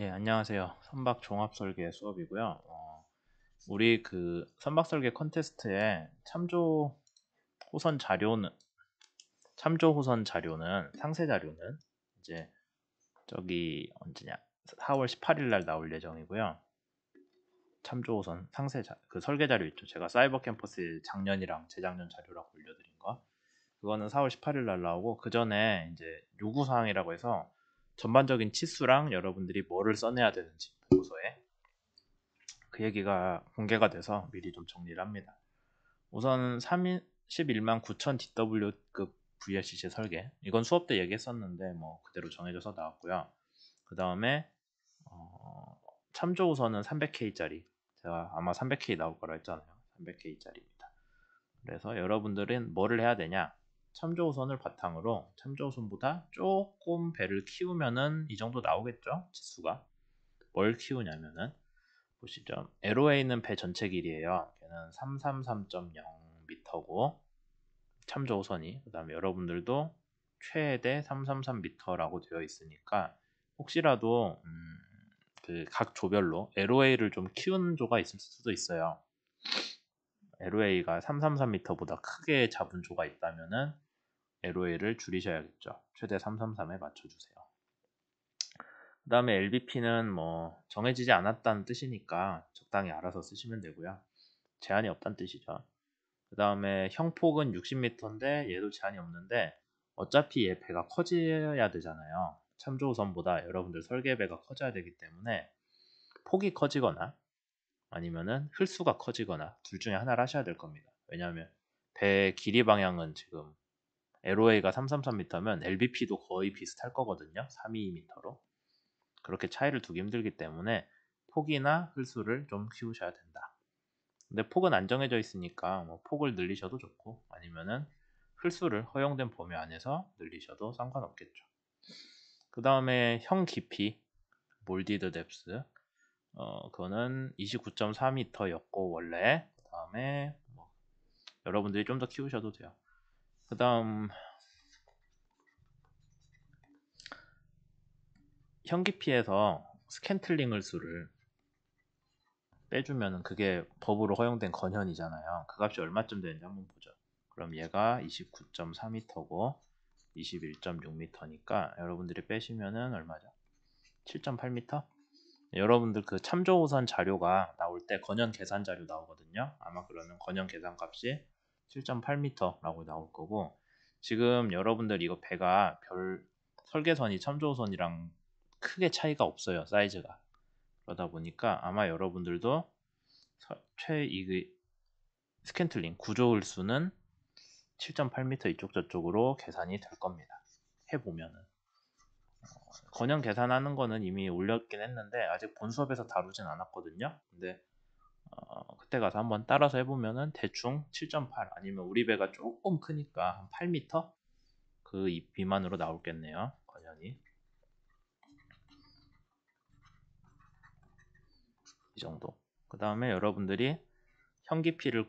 예, 안녕하세요. 선박 종합 설계 수업이고요. 어, 우리 그 선박 설계 컨테스트에 참조 호선 자료는 참조 호선 자료는 상세 자료는 이제 저기 언제냐 4월 18일 날 나올 예정이고요. 참조 호선 상세 자, 그 설계 자료 있죠. 제가 사이버 캠퍼스 작년이랑 재작년 자료라고 올려드린 거. 그거는 4월 18일 날 나오고 그 전에 이제 요구 사항이라고 해서 전반적인 치수랑 여러분들이 뭐를 써내야 되는지 보고서에 그 얘기가 공개가 돼서 미리 좀 정리를 합니다. 우선 31만 9천 DW급 VLCC 설계 이건 수업 때 얘기했었는데 뭐 그대로 정해져서 나왔고요. 그 다음에 어, 참조 우선은 300K짜리 제가 아마 300K 나올 거라 했잖아요. 300K짜리입니다. 그래서 여러분들은 뭐를 해야 되냐 참조우선을 바탕으로 참조우선보다 조금 배를 키우면은 이 정도 나오겠죠? 지수가? 뭘 키우냐면은 보시죠. LOA는 배 전체 길이에요. 걔는 333.0m고 참조우선이 그 다음에 여러분들도 최대 333m라고 되어 있으니까 혹시라도 음, 그 각 조별로 LOA를 좀 키우는 조가 있을 수도 있어요. LOA가 333m보다 크게 잡은 조가 있다면은 LOA를 줄이셔야겠죠. 최대 333에 맞춰주세요. 그 다음에 LBP는 뭐 정해지지 않았다는 뜻이니까 적당히 알아서 쓰시면 되고요. 제한이 없다는 뜻이죠. 그 다음에 형폭은 60m인데 얘도 제한이 없는데 어차피 얘 배가 커져야 되잖아요. 참조선보다 여러분들 설계배가 커져야 되기 때문에 폭이 커지거나 아니면은 흘수가 커지거나 둘 중에 하나를 하셔야 될 겁니다. 왜냐하면 배 길이 방향은 지금 LOA가 333m면 LBP도 거의 비슷할 거거든요. 322m로. 그렇게 차이를 두기 힘들기 때문에 폭이나 흘수를 좀 키우셔야 된다. 근데 폭은 안정해져 있으니까 뭐 폭을 늘리셔도 좋고 아니면은 흘수를 허용된 범위 안에서 늘리셔도 상관없겠죠. 그 다음에 형 깊이 molded depth 어 그거는 29.4m였고 원래 그 다음에 뭐 여러분들이 좀 더 키우셔도 돼요. 그 다음 형 깊이에서 scantling 흘수를 빼주면 그게 법으로 허용된 건현이잖아요. 그 값이 얼마쯤 되는지 한번 보죠. 그럼 얘가 29.4m고 21.6m니까 여러분들이 빼시면은 얼마죠? 7.8m? 여러분들 그 참조우선 자료가 나올 때 건현 계산 자료 나오거든요. 아마 그러면 건현 계산 값이 7.8m라고 나올 거고 지금 여러분들 이거 배가 별 설계선이 참조선이랑 크게 차이가 없어요 사이즈가. 그러다 보니까 아마 여러분들도 최이 스캔틀링 구조일 수는 7.8m 이쪽 저쪽으로 계산이 될 겁니다. 해보면은. 어, 건형 계산하는 거는 이미 올렸긴 했는데 아직 본 수업에서 다루진 않았거든요. 근데 어, 그때 가서 한번 따라서 해보면은 대충 7.8 아니면 우리 배가 조금 크니까 한 8m 그 비만으로 나올겠네요. 관련이 이 정도. 그 다음에 여러분들이 형 깊이를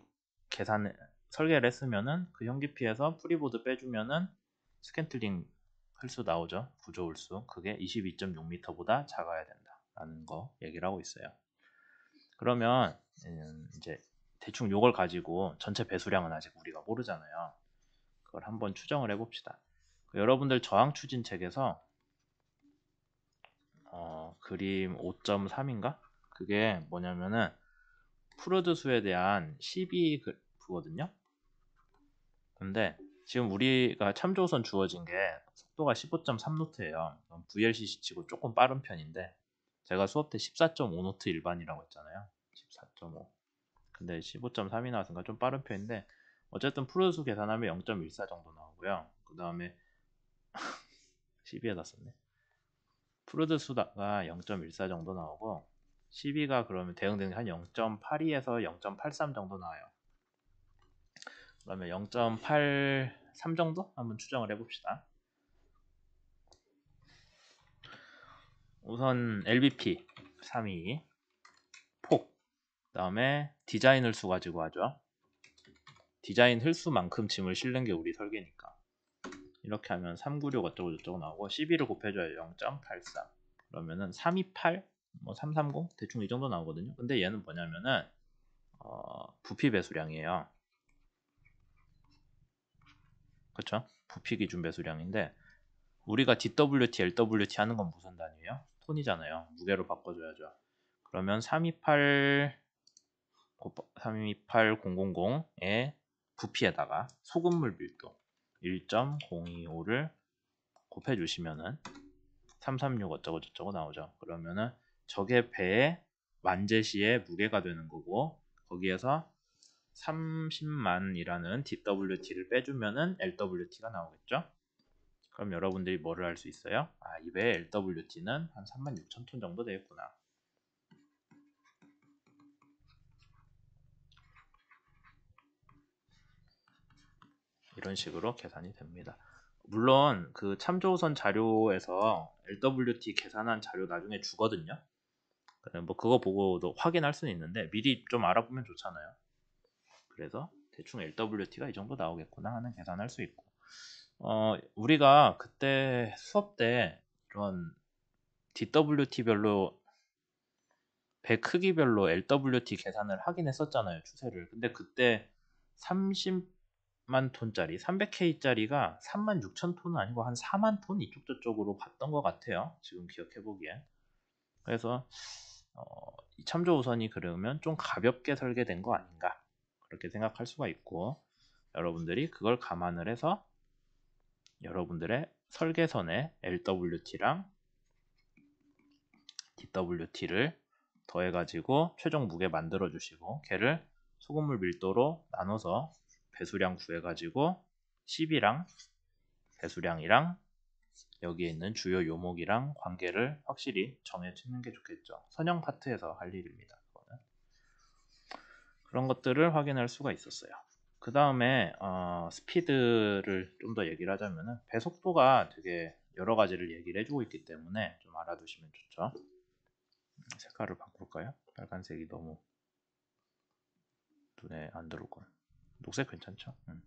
계산 설계를 했으면은 그형 깊이에서 freeboard 빼주면은 scantling 흘수 나오죠. 구조 흘수 그게 22.6m보다 작아야 된다라는 거 얘기를 하고 있어요. 그러면 음, 이제 대충 요걸 가지고 전체 배수량은 아직 우리가 모르잖아요. 그걸 한번 추정을 해봅시다. 여러분들 저항 추진 책에서 어, 그림 5.3인가? 그게 뭐냐면은 프루드 수에 대한 CB거든요. 근데 지금 우리가 참조선 주어진 게 속도가 15.3노트예요. VLCC 치고 조금 빠른 편인데 제가 수업 때 14.5노트 일반이라고 했잖아요. 14.5. 근데 15.3이 나왔으니까 좀 빠른 편인데 어쨌든 프루드 수 계산하면 0.14 정도 나오고요. 그 다음에 CB에다 썼네. 프루드 수가 0.14 정도 나오고 CB가 그러면 대응되는 한 0.82에서 0.83 정도 나와요. 그러면 0.83 정도 한번 추정을 해봅시다. 우선 LBP 3위 폭 다음에 디자인 흘수 가지고 하죠 디자인 흘수만큼 짐을 실는 게 우리 설계니까 이렇게 하면 396 어쩌고 저쩌고 나오고 12를 곱해줘야 0.83 그러면은 328, 뭐 330 대충 이 정도 나오거든요. 근데 얘는 뭐냐면은 어, 부피 배수량이에요. 그렇죠? 부피 기준 배수량인데 우리가 DWT, LWT 하는 건 무슨 단위예요? 톤이잖아요. 무게로 바꿔줘야죠. 그러면 328 328000의 부피에다가 소금물 밀도 1.025를 곱해 주시면은 336 어쩌고 저쩌고 나오죠. 그러면은 저게 배의 만제시의 무게가 되는 거고 거기에서 30만이라는 DWT를 빼주면은 LWT가 나오겠죠. 그럼 여러분들이 뭐를 할 수 있어요? 아, 이 배의 LWT는 한 36,000톤 정도 되겠구나. 이런 식으로 계산이 됩니다. 물론 그 참조선 자료에서 LWT 계산한 자료 나중에 주거든요. 뭐 그거 보고도 확인할 수는 있는데 미리 좀 알아보면 좋잖아요. 그래서 대충 LWT가 이 정도 나오겠구나 하는 계산할 수 있고 어 우리가 그때 수업 때 이런 DWT별로 배 크기별로 LWT 계산을 하긴 했었잖아요 추세를. 근데 그때 30만 톤짜리 300K짜리가 3만 6천 톤은 아니고 한 4만 톤 이쪽 저쪽으로 봤던 것 같아요 지금 기억해 보기엔. 그래서 어, 참조 우선이 그러면 좀 가볍게 설계된 거 아닌가 그렇게 생각할 수가 있고 여러분들이 그걸 감안을 해서 여러분들의 설계선에 LWT랑 DWT를 더해가지고 최종 무게 만들어 주시고 걔를 소금물 밀도로 나눠서 배수량 구해가지고 10이랑 배수량이랑 여기에 있는 주요 요목이랑 관계를 확실히 정해 주는 게 좋겠죠. 선형 파트에서 할 일입니다. 그거는. 그런 것들을 확인할 수가 있었어요. 그 다음에 어, 스피드를 좀 더 얘기를 하자면 배속도가 되게 여러 가지를 얘기를 해주고 있기 때문에 좀 알아두시면 좋죠. 색깔을 바꿀까요? 빨간색이 너무 눈에 안 들어오고 녹색 괜찮죠? 음.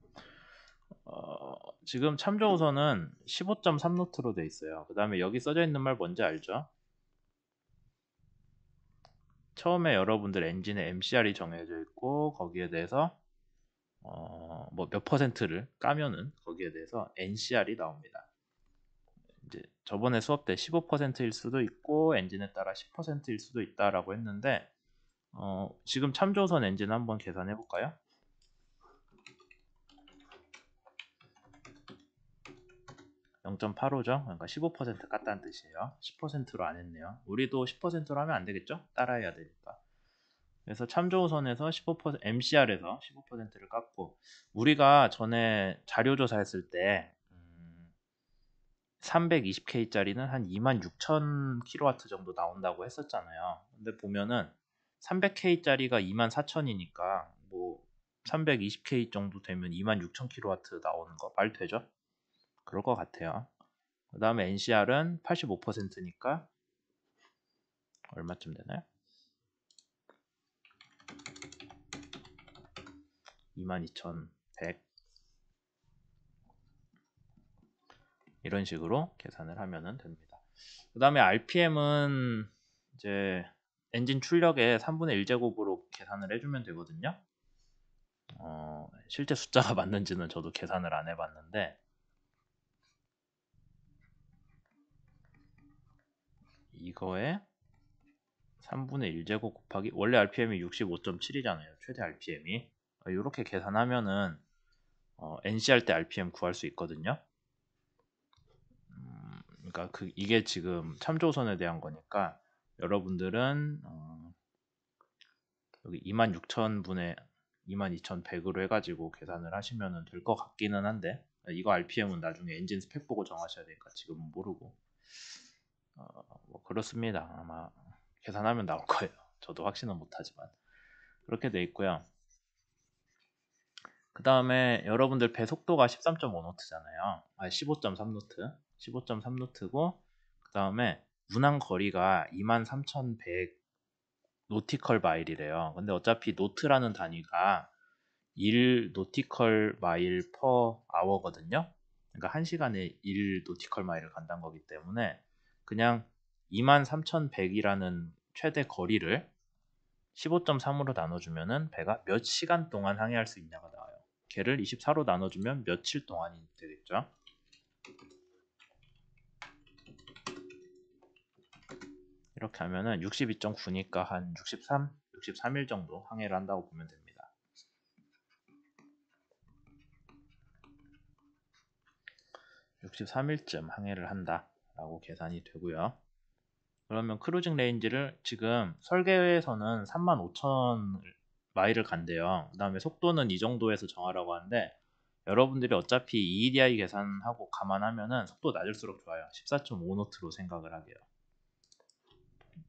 어, 지금 참조 우선은 15.3 노트로 돼 있어요. 그 다음에 여기 써져 있는 말 뭔지 알죠? 처음에 여러분들 엔진에 MCR이 정해져 있고 거기에 대해서 어, 뭐 몇 퍼센트를 까면은 거기에 대해서 NCR이 나옵니다. 이제 저번에 수업 때 15%일 수도 있고 엔진에 따라 10%일 수도 있다라고 했는데 어, 지금 참조선 엔진 한번 계산해 볼까요? 0.85죠. 그러니까 15% 깠다는 뜻이에요. 10%로 안 했네요. 우리도 10%로 하면 안 되겠죠? 따라해야 되니까. 그래서 참조선에서 15% MCR에서 15%를 깎고 우리가 전에 자료 조사했을 때 음, 320K짜리는 한 26,000kW 정도 나온다고 했었잖아요. 근데 보면은 300K짜리가 24,000이니까 뭐 320K 정도 되면 26,000kW 나오는 거 말 되죠? 그럴 것 같아요. 그 다음에 NCR은 85%니까 얼마쯤 되나요? 22,100 이런 식으로 계산을 하면 됩니다. 그 다음에 RPM은 이제 엔진 출력의 3분의 1제곱으로 계산을 해주면 되거든요. 어, 실제 숫자가 맞는지는 저도 계산을 안 해봤는데 이거에 3분의 1제곱 곱하기 원래 RPM이 65.7이잖아요. 최대 RPM이 이렇게 계산하면은 어, NC 할 때 RPM 구할 수 있거든요. 음, 그러니까 그 이게 지금 참조선에 대한 거니까 여러분들은 어, 여기 26,000분의 22,100으로 해가지고 계산을 하시면 될 것 같기는 한데 이거 RPM은 나중에 엔진 스펙 보고 정하셔야 되니까 지금은 모르고 어, 뭐 그렇습니다. 아마 계산하면 나올 거예요. 저도 확신은 못하지만 그렇게 돼 있고요. 그 다음에 여러분들 배속도가 13.5노트잖아요. 아, 15.3노트. 15.3노트고, 그 다음에 운항 거리가 23,100 nautical mile이래요. 근데 어차피 노트라는 단위가 1 nautical mile per hour거든요. 그러니까 1시간에 1 노티컬 마일을 간다는 거기 때문에 그냥 23,100이라는 최대 거리를 15.3으로 나눠주면은 배가 몇 시간 동안 항해할 수 있냐가 나와요. 걔를 24로 나눠주면 며칠 동안이 되겠죠. 이렇게 하면은 62.9니까 한 63, 63일 정도 항해를 한다고 보면 됩니다. 63일쯤 항해를 한다 라고 계산이 되고요. 그러면 cruising range를 지금 설계에서는 35,000 마일을 간대요. 그 다음에 속도는 이 정도에서 정하라고 하는데 여러분들이 어차피 EEDI 계산하고 감안하면은 속도 낮을수록 좋아요. 14.5노트로 생각을 하게요.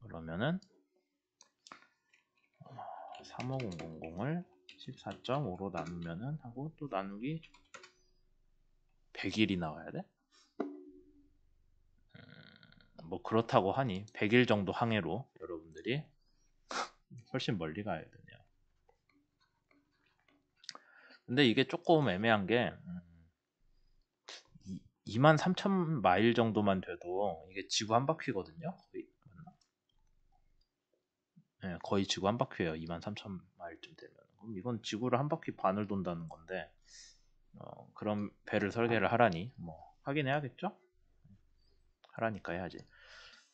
그러면은 35000을 14.5로 나누면은 하고 또 나누기 100일이 나와야 돼? 뭐 그렇다고 하니 100일 정도 항해로 여러분들이 훨씬 멀리 가야 되네요. 근데 이게 조금 애매한 게 음, 2만 3천 마일 정도만 돼도 이게 지구 한 바퀴거든요. 거의 맞나? 네, 거의 지구 한 바퀴예요. 2만 3천 마일쯤 되면. 그럼 이건 지구를 한 바퀴 반을 돈다는 건데 어, 그런 배를 설계를 하라니 뭐 확인해야겠죠? 하라니까 해야지.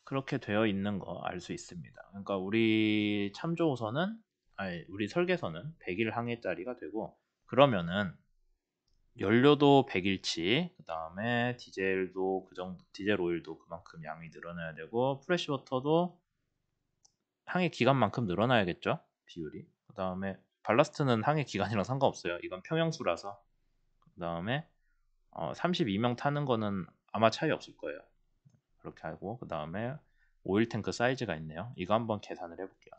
그렇게 되어 있는 거 알 수 있습니다. 그러니까 우리 참조호선은 아니 우리 설계선은 100일 항해짜리가 되고 그러면은 연료도 100일치 그 다음에 디젤도 그 정도 디젤 오일도 그만큼 양이 늘어나야 되고 fresh water도 항해 기간만큼 늘어나야겠죠? 비율이. 그 다음에 발라스트는 항해 기간이랑 상관없어요. 이건 평형수라서. 그 다음에 어, 32명 타는 거는 아마 차이 없을 거예요. 그렇게 하고 그 다음에 오일 탱크 사이즈가 있네요. 이거 한번 계산을 해볼게요.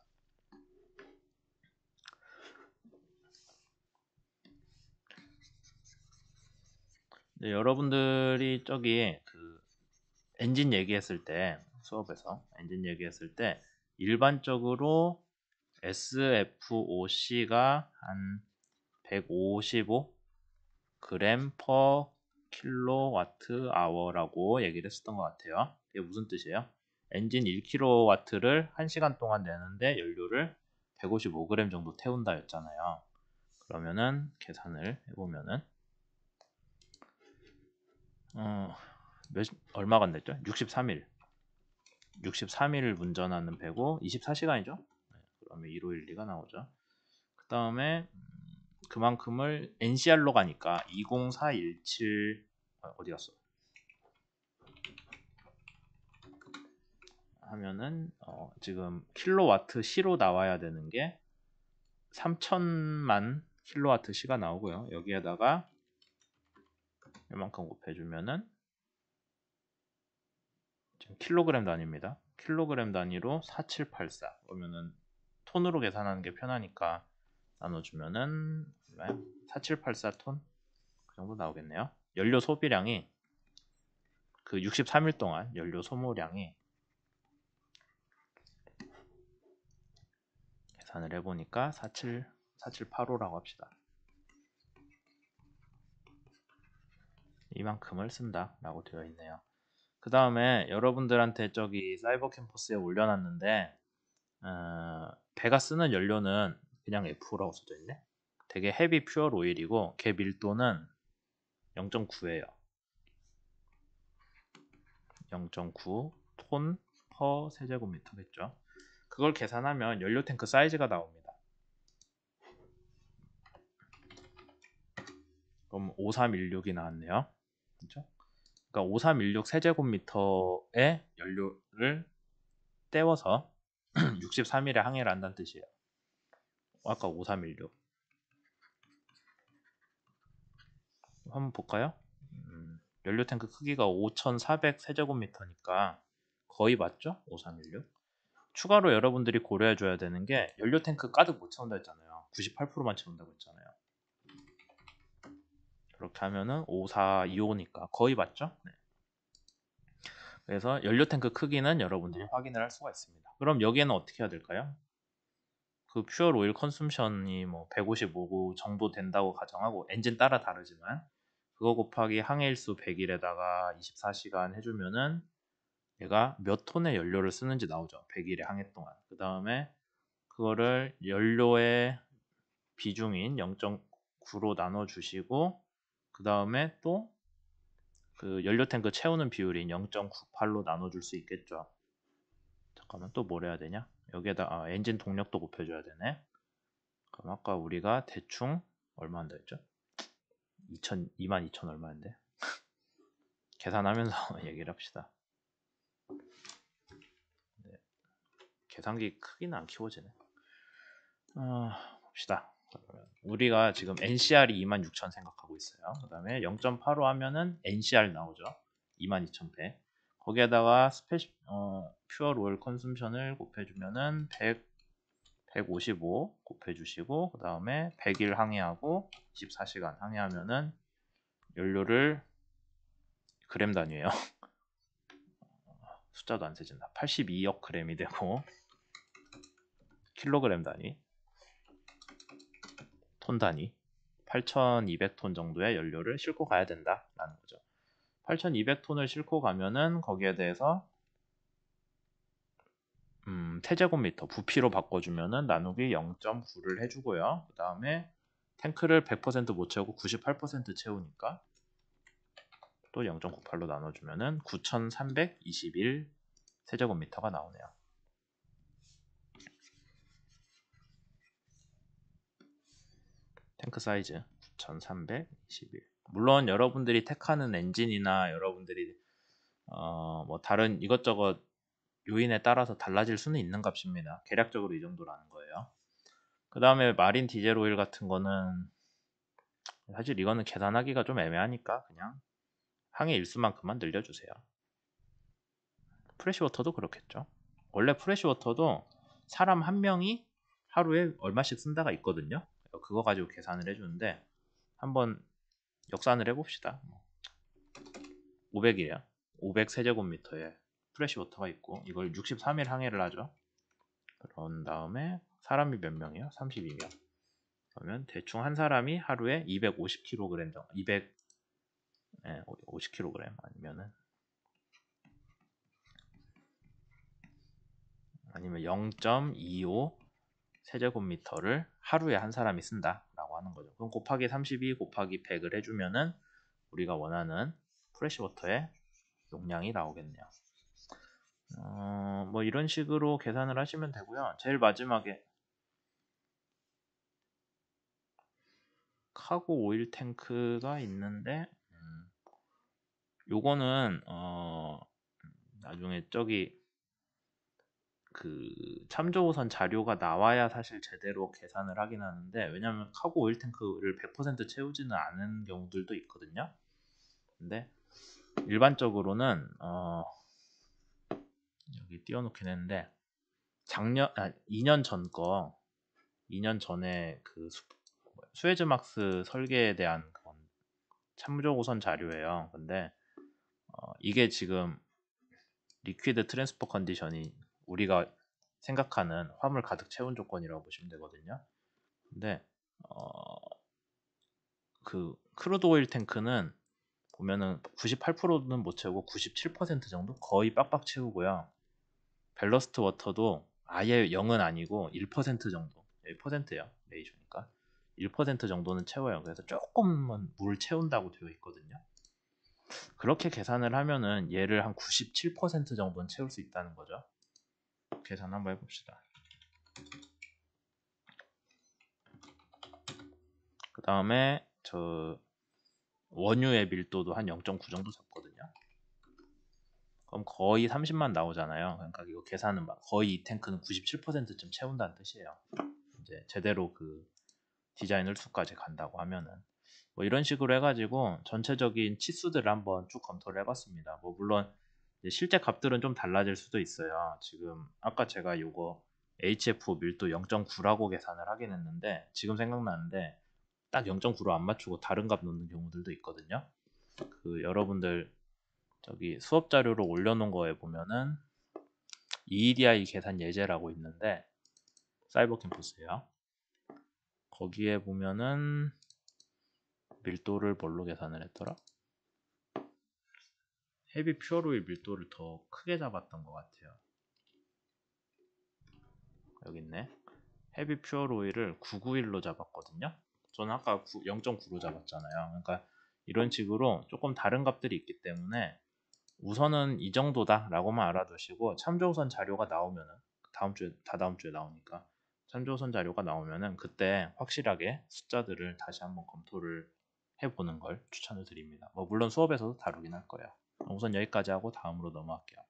네, 여러분들이 저기 그 엔진 얘기했을 때 수업에서 엔진 얘기했을 때 일반적으로 SFOC가 한 155 그램 퍼 킬로와트 아워라고 얘기를 했었던 것 같아요. 이게 무슨 뜻이에요? 엔진 1kW를 1시간 동안 내는데 연료를 155g 정도 태운다 였잖아요. 그러면은 계산을 해보면은 어, 몇, 얼마가 냈죠? 63일 63일을 운전하는 배고 24시간이죠? 네, 그러면 1512가 나오죠. 그 다음에 그만큼을 NCR로 가니까 20417 어, 어디 갔어? 하면은 어, 지금 킬로와트 시로 나와야 되는 게 3천만 킬로와트 시가 나오고요. 여기에다가 이만큼 곱해주면은 지금 킬로그램 단위입니다. 킬로그램 단위로 4784 그러면은 톤으로 계산하는 게 편하니까 나눠주면은 4784톤 그 정도 나오겠네요. 연료 소비량이 그 63일 동안 연료 소모량이 계산을 해보니까 47, 4785라고 합시다. 이만큼을 쓴다 라고 되어 있네요. 그 다음에 여러분들한테 저기 사이버 캠퍼스에 올려놨는데 어, 배가 쓰는 연료는 그냥 F라고 써져 있네. 되게 heavy fuel oil이고 걔 밀도는 0.9예요. 0.9 톤 per 세제곱미터겠죠. 그걸 계산하면 연료 탱크 사이즈가 나옵니다. 그럼 5316이 나왔네요. 그렇죠? 그러니까 5316 세제곱미터의 연료를 떼워서 63일에 항해를 한다는 뜻이에요. 아까 5316 한번 볼까요? 음, 연료 탱크 크기가 5400 세제곱미터니까 거의 맞죠? 5316 추가로 여러분들이 고려해 줘야 되는 게 연료 탱크 가득 못 채운다 했잖아요 98%만 채운다고 했잖아요 그렇게 하면은 5425니까 거의 맞죠? 네. 그래서 연료 탱크 크기는 여러분들이 확인을 할 수가 있습니다 그럼 여기에는 어떻게 해야 될까요? 그 fuel oil consumption이 뭐 155구 정도 된다고 가정하고 엔진 따라 다르지만 그거 곱하기 항해일수 100일에다가 24시간 해주면은 얘가 몇 톤의 연료를 쓰는지 나오죠. 100일의 항해 동안. 그 다음에 그거를 연료의 비중인 0.9로 나눠 주시고 그 다음에 또 그 연료 탱크 채우는 비율인 0.98로 나눠 줄 수 있겠죠. 잠깐만 또 뭘 해야 되냐? 여기에다 아, 엔진 동력도 곱해줘야 되네. 그럼 아까 우리가 대충 얼마 한다 했죠? 2천 2만 2천 얼마인데? 계산하면서 얘기를 합시다. 네. 계산기 크기는 안 키워지네. 어, 봅시다. 우리가 지금 NCR이 26,000 생각하고 있어요. 그 다음에 0.85 하면은 NCR 나오죠. 22,100. 거기에다가 스페시, 어, 퓨어 로열 컨숨션을 곱해주면은 100, 155 곱해주시고, 그 다음에 100일 항해하고 24시간 항해하면은 연료를 그램 단위예요. 숫자도 안 세진다. 82억 그램이 되고 킬로그램 단위, 톤 단위, 8,200톤 정도의 연료를 싣고 가야 된다라는 거죠. 8,200톤을 싣고 가면은 거기에 대해서 음, 세제곱미터 부피로 바꿔주면은 나누기 0.9를 해주고요. 그 다음에 탱크를 100%못 채우고 98% 채우니까 또 0.98로 나눠주면은 9,321 세제곱미터가 나오네요. 탱크 사이즈 9,321. 물론 여러분들이 택하는 엔진이나 여러분들이 어, 뭐 다른 이것저것 요인에 따라서 달라질 수는 있는 값입니다. 계략적으로 이 정도라는 거예요. 그 다음에 마린 디젤 오일 같은 거는 사실 이거는 계산하기가 좀 애매하니까 그냥 항해 일수만큼만 늘려주세요. 프레시워터도 그렇겠죠. 원래 프레시워터도 사람 한 명이 하루에 얼마씩 쓴다가 있거든요. 그거 가지고 계산을 해주는데 한번 역산을 해봅시다. 500이에요. 500 세제곱미터에 프레시 워터가 있고 이걸 63일 항해를 하죠. 그런 다음에 사람이 몇 명이요? 32명. 그러면 대충 한 사람이 하루에 250kg 정도, 200, 네, 50kg 아니면은 아니면 0.25 세제곱미터를 하루에 한 사람이 쓴다라고 하는 거죠. 그럼 곱하기 32 곱하기 100을 해주면은 우리가 원하는 프레시워터의 용량이 나오겠네요. 어, 뭐 이런 식으로 계산을 하시면 되고요. 제일 마지막에 카고 오일 탱크가 있는데 음, 요거는 어, 나중에 저기 그 참조우선 자료가 나와야 사실 제대로 계산을 하긴 하는데 왜냐면 카고 오일 탱크를 100% 채우지는 않은 경우들도 있거든요. 근데 일반적으로는 어, 여기 띄워놓긴 했는데 작년 아 2년 전 거 2년 전에 그 수, 에즈 막스 설계에 대한 그런 참조 우선 자료예요. 근데 어, 이게 지금 liquid transfer condition이 우리가 생각하는 화물 가득 채운 조건이라고 보시면 되거든요. 근데 어, 그 crude oil 탱크는 보면은 98%는 못 채우고 97% 정도 거의 빡빡 채우고요. ballast water도 아예 0은 아니고 1% 정도 1%예요 ratio니까 1% 정도는 채워요 그래서 조금만 물 채운다고 되어 있거든요 그렇게 계산을 하면은 얘를 한 97% 정도는 채울 수 있다는 거죠 계산 한번 해봅시다 그 다음에 저 원유의 밀도도 한 0.9 정도 잡거든요 그럼 거의 30만 나오잖아요. 그러니까 이거 계산은 막 거의 이 탱크는 97%쯤 채운다는 뜻이에요. 이제 제대로 그 디자인 을수까지 간다고 하면은 뭐 이런 식으로 해가지고 전체적인 치수들을 한번 쭉 검토를 해봤습니다. 뭐 물론 실제 값들은 좀 달라질 수도 있어요. 지금 아까 제가 요거 HF 밀도 0.9라고 계산을 하긴 했는데 지금 생각나는데 딱 0.9로 안 맞추고 다른 값 놓는 경우들도 있거든요. 그 여러분들 저기 수업 자료로 올려놓은 거에 보면은 EEDI 계산 예제라고 있는데 사이버 캠퍼스에요. 거기에 보면은 밀도를 뭘로 계산을 했더라? 헤비 퓨어 오일 밀도를 더 크게 잡았던 것 같아요. 여기 있네. 헤비 퓨어 오일을 991로 잡았거든요. 저는 아까 0.9로 잡았잖아요. 그러니까 이런 식으로 조금 다른 값들이 있기 때문에 우선은 이 정도다 라고만 알아두시고 참조선 자료가 나오면은 다음 주에 다 다음 주에 나오니까 참조선 자료가 나오면은 그때 확실하게 숫자들을 다시 한번 검토를 해보는 걸 추천을 드립니다. 뭐 물론 수업에서도 다루긴 할 거예요. 우선 여기까지 하고 다음으로 넘어갈게요.